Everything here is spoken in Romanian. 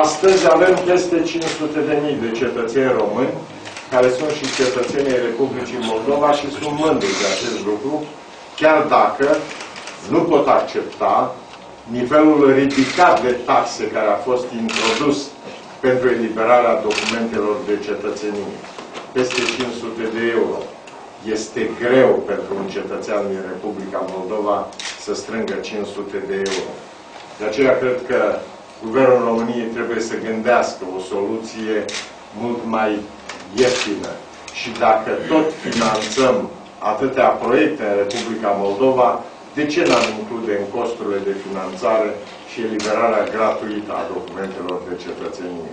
Astăzi avem peste 500 de mii de cetățeni români care sunt și cetățenii Republicii Moldova și sunt mândri de acest lucru, chiar dacă nu pot accepta nivelul ridicat de taxe care a fost introdus pentru eliberarea documentelor de cetățenie. Peste 500 de euro. Este greu pentru un cetățean din Republica Moldova să strângă 500 de euro. De aceea cred că Guvernul României trebuie să gândească o soluție mult mai ieftină. Și dacă tot finanțăm atâtea proiecte în Republica Moldova, de ce n-am include în costurile de finanțare și eliberarea gratuită a documentelor de cetățenie?